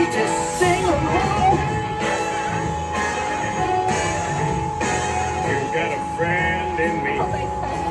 we just sing along? You got a friend in me. Oh,